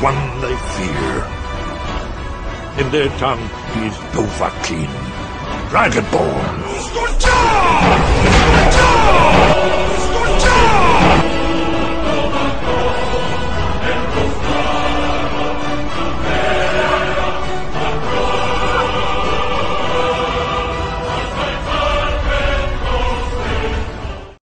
one they fear. In their tongue, he is Dovahkiin, Dragonborn.